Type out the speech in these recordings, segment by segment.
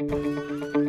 Música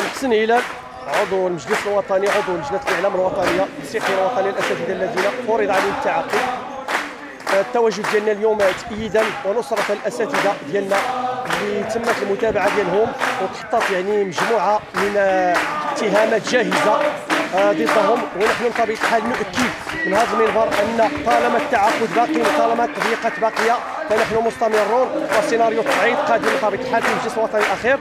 محسن هلال عضو المجلس الوطني عضو لجنة الإعلام الوطنية الموسيقيين الوطنيين الاساتذه الذين فرض عليهم التعاقد التواجد ديالنا اليوم تأييدا ونصرة الأساتذة ديالنا اللي تمت المتابعة ديالهم وتحطت يعني مجموعة من اتهامات جاهزة آه، ضدهم. ونحن بطبيعة الحال نؤكد من هذا المنبر أن طالما التعاقد باقي وطالما التضييقات باقية فنحن مستمرون. وسيناريو التصعيد قادم بطبيعة الحال في المجلس الوطني الأخير.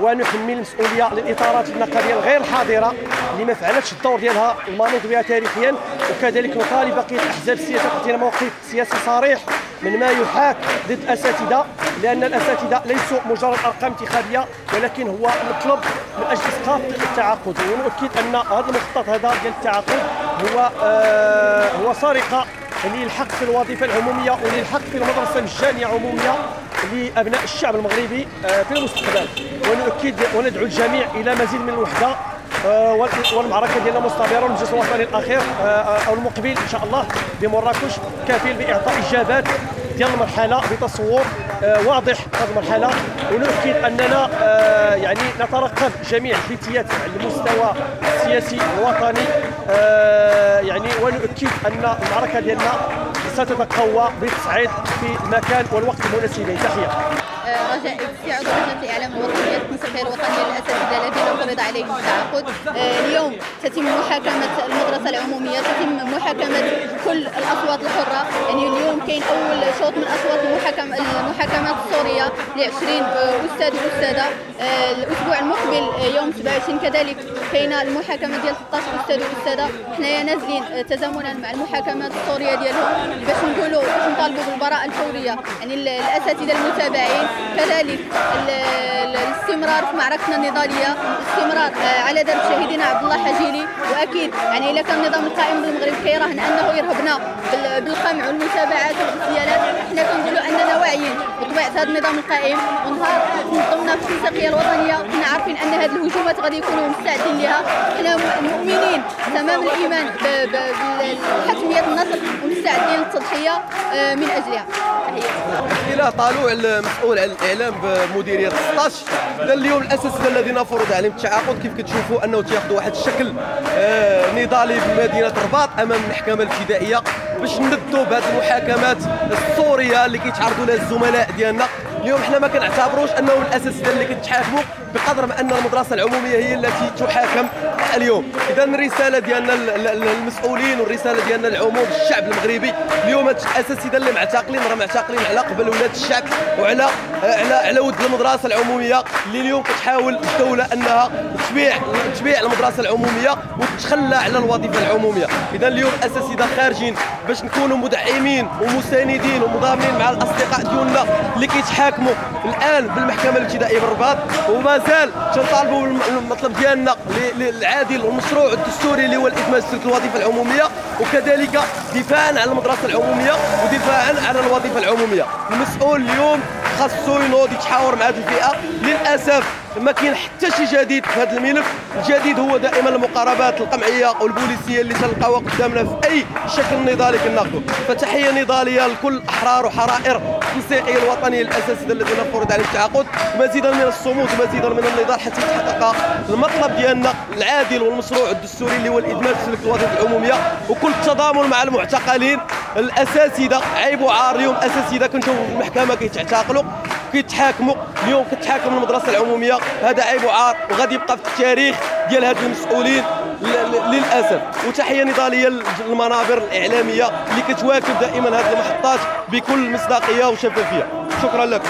ونحمل المسؤولية للإطارات النقابيه الغير حاضرة اللي ما فعلتش الدور ديالها المنوط بها تاريخيا. وكذلك نطالب بقية الاحزاب السياسيه تعطينا موقف سياسي صريح من ما يحاك ضد الاساتذه لأن الأساتذة ليسوا مجرد أرقام انتخابية ولكن هو مطلب من أجل إسقاط التعاقد. ونؤكد أن هذا المخطط هذا ديال التعاقد هو آه هو سرقة للحق في الوظيفة العمومية وللحق في المدرسة مجانيه عموميه لأبناء الشعب المغربي آه، في المستقبل. ونؤكد وندعو الجميع إلى مزيد من الوحدة آه، وال- والمعركة ديالنا مستمره والمجلس الوطني الأخير آه، أو المقبل إن شاء الله بمراكش كفيل بإعطاء اجابات ديال المرحلة بتصور آه، واضح هذه المرحلة. ونؤكد أننا آه، يعني نترقب جميع الفتيات على المستوى السياسي الوطني آه، يعني ونؤكد أن المعركة ديالنا ستتقوى بالتصعيد في المكان والوقت المناسبين تحيه رجاء إكسي عضو لجنة الإعلام الوطنية الموسيقية الوطنية للأساتذة الذين فرض عليهم التعاقد آه، اليوم تتم محاكمة المدرسة العمومية تتم محاكمة كل الأصوات الحرة. يعني اليوم كاين أول شوط من أصوات المحاكمة المحاكمات السورية ل 20 أستاذ وأستاذة. آه، الأسبوع المقبل آه، يوم 27 كذلك كاينة المحاكمة ديال 16 أستاذ وأستاذة. حنايا نازلين آه، تزامنا مع المحاكمات السورية ديالهم. نطالبوا بالبراءة الفورية. يعني ال- الأساتذة المتابعين كذلك ال- ال- الاستمرار في معركتنا النضالية الاستمرار آه، على درب شهيدنا عبد الله حجيلي وأكيد يعني إلا كان النظام القائم بالمغرب كيراهن أنه يرهبنا بال- بالقمع والمتابعات والإغتيالات. حنا كنقولوا أننا واعيين بطبيعة هذا النظام القائم. ونهار نظمنا في الموسيقية الوطنية كنا عارفين أن هذه الهجومات غادي يكونوا مستعدين لها. حنا مؤمنين تمام الإيمان بحتمية النصر. ومستعدين للتضحية آه، من تحياتي إلى طالوع المسؤول عن الإعلام بمديرية 16 إذا اليوم الاساتذه الذين فرض عليهم التعاقد كيف كتشوفوا أنه تياخذوا واحد الشكل آه، نضالي بمدينة الرباط أمام المحكمه الابتدائيه باش ندوا بهذه المحاكمات السورية اللي كيتعرضوا لها الزملاء ديالنا. اليوم حنا ما كنعتبروش انهم الاساتذه اللي كتحاكموا بقدر ما أن المدرسة العمومية هي التي تحاكم اليوم. إذا الرسالة ديالنا لل- لل- للمسؤولين والرسالة ديالنا للعموم الشعب المغربي اليوم الاساتذه اللي معتقلين راه معتقلين على قبل ولاد الشعب وعلى على على ود المدرسة العمومية اللي اليوم كتحاول الدولة أنها تبيع تبيع المدرسة العمومية وتتخلى على الوظيفة العمومية. إذا اليوم الاساتذه خارجين باش نكونوا مدعمين ومساندين ومضامنين مع الأصدقاء ديالنا اللي كيتحاكموا الآن بالمحكمة الابتدائية بالرباط ومازال تنطالبوا بالمطلب ديالنا العادل والمشروع الدستوري اللي هو الادماج في الوظيفة العمومية وكذلك دفاعا عن المدرسة العمومية ودفاعا عن الوظيفة العمومية. المسؤول اليوم خاصو ينوض يتحاور مع هذه الفئة. للأسف ما كاين حتى شي جديد في هذا الملف. الجديد هو دائما المقاربات القمعية والبوليسيه اللي تلقاوها قدامنا في أي شكل نضالي كناخذه فتحية نضالية لكل أحرار وحرائر الموسيقيه الوطنية الاساتذه الذين فرض عليهم التعاقد. مزيدا من الصمود ومزيدا من النضال حتى يتحقق المطلب ديالنا العادل والمشروع الدستوري اللي هو الادماج في الوظيفه العمومية. وكل التضامن مع المعتقلين الاساتذه عيب وعار اليوم اساتذه كنتوا في المحكمة كيتعتقلوا كيتحاكموا اليوم كتحاكم المدرسة العمومية هذا عيب وعار وغادي يبقى في التاريخ ديال هاد المسؤولين للأسف. وتحية نضالية للمنابر الإعلامية اللي كتواكب دائما هذه المحطات بكل مصداقية وشفافية. شكرا لكم.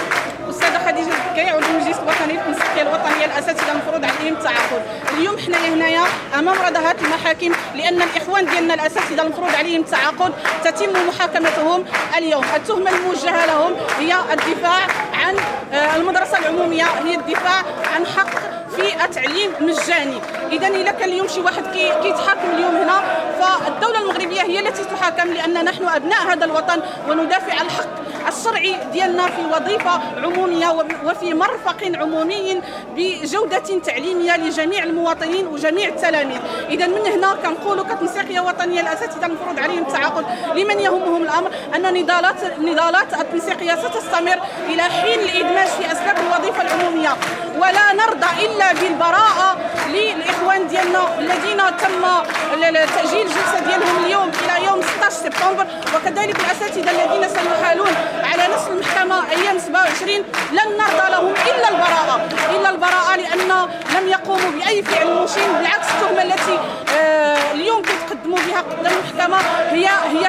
الوطنيه الاساتذه المفروض عليهم التعاقد. اليوم حنايا هنايا أمام رضاهات المحاكم لأن الإخوان ديالنا الاساتذه المفروض عليهم التعاقد تتم محاكمتهم اليوم. التهمة الموجهة لهم هي الدفاع عن آه، المدرسة العمومية. هي الدفاع عن حق في التعليم مجاني. اذا إلا كان اليوم شي واحد كيتحاكم اليوم هنا فالدولة المغربية هي التي تحاكم لأن نحن أبناء هذا الوطن وندافع عن الحق الشرعي ديالنا في وظيفة عمومية وفي مرفق عمومي بجودة تعليمية لجميع المواطنين وجميع التلاميذ. إذا من هنا كنقولوا كتنسيقية وطنية الاساتذه المفروض عليهم التعاقد. لمن يهمهم الأمر؟ أن نضالات نضالات التنسيقية ستستمر إلى حين الإدماج في ولا نرضى إلا بالبراءة للإخوان ديالنا الذين تم تأجيل الجلسة ديالهم اليوم إلى يوم 16 سبتمبر. وكذلك الأساتذة الذين سيحالون على نصف المحكمة أيام 27 لن نرضى لهم إلا البراءة. الا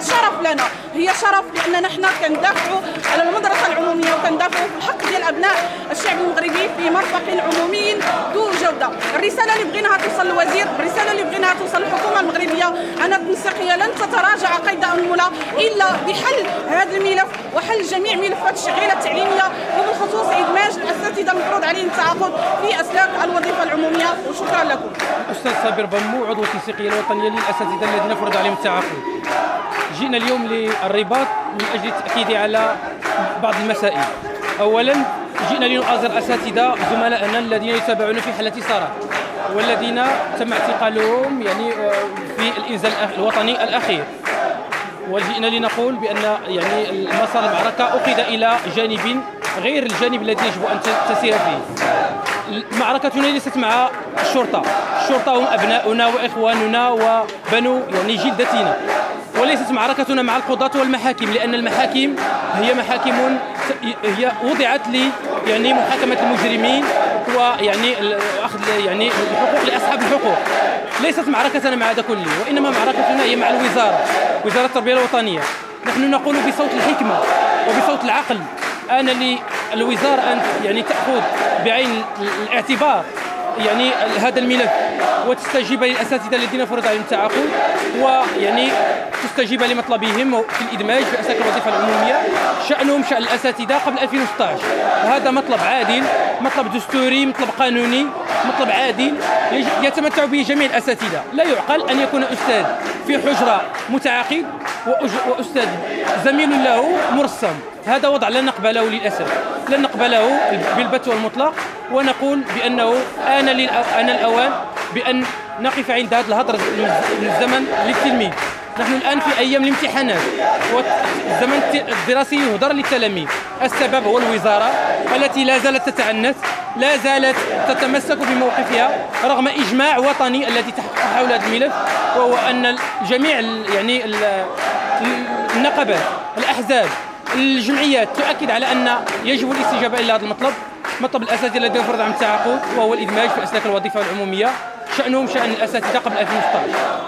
شرف لنا هي شرف لأن نحن كندافعوا على المدرسة العمومية وكندافعوا في الحق ديال أبناء الشعب المغربي في مرفق عمومي ذو جودة الرسالة اللي بغيناها توصل للوزير الرسالة اللي بغيناها توصل للحكومه المغربية ان التنسيقيه لن تتراجع قيد انمله إلا بحل هذا الملف وحل جميع ملفات الشغيله التعليمية وبالخصوص إدماج الاساتذه المفروض عليهم التعاقد في أسلاك الوظيفة العمومية وشكرا لكم. أستاذ صابر بمو عضو التنسيقيه الوطنية للأساتذة الذين فرض عليهم التعاقد. جئنا اليوم للرباط من أجل التأكيد على بعض المسائل. اولا جئنا لنؤازر الاساتذه زملائنا الذين يتابعون في حالة صراع والذين تم اعتقالهم يعني آه، في الإنزال الوطني الأخير. وجئنا لنقول بأن يعني مسار المعركة اخذ إلى جانب غير الجانب الذي يجب أن تسير فيه. معركتنا ليست مع الشرطة. الشرطه هم أبناؤنا وإخواننا وبنو يعني جلدتنا. وليست معركتنا مع القضاة والمحاكم لأن المحاكم هي محاكم هي وضعت لي يعني محاكمة المجرمين ويعني أخذ يعني الحقوق لأصحاب الحقوق. ليست معركتنا مع هذا كله وإنما معركتنا هي مع الوزارة وزارة التربية الوطنية. نحن نقول بصوت الحكمة وبصوت العقل أنا للوزارة أن يعني تأخذ بعين الاعتبار يعني هذا الملف وتستجيب للاساتذه الذين فرض عليهم التعاقد ويعني تستجيب لمطلبهم في الإدماج في اساك الوظيفة العمومية. شأنهم شأن الأساتذة قبل 2016 وهذا مطلب عادل مطلب دستوري مطلب قانوني مطلب عادل يتمتع به جميع الأساتذة. لا يعقل أن يكون أستاذ في حجرة متعاقد وأستاذ زميل له مرسم. هذا وضع لن نقبله للأسف. لن نقبله بالبت والمطلق. ونقول بأنه آن آن الأوان بأن نقف عند هذا الهدر من الزمن للتلميذ. نحن الآن في أيام الامتحانات والزمن الدراسي يهدر للتلاميذ. السبب هو الوزارة التي لا زالت تتعنت لا زالت تتمسك بموقفها رغم إجماع وطني الذي تحقق حول هذا الملف وهو أن جميع يعني النقابات الأحزاب الجمعيات تؤكد على أن يجب الاستجابة إلى هذا المطلب. مطلب الاساتذه الذي فرض عن التعاقد وهو الإدماج في اسلاك الوظيفة العمومية شأنهم شأن الأساتذة قبل 2016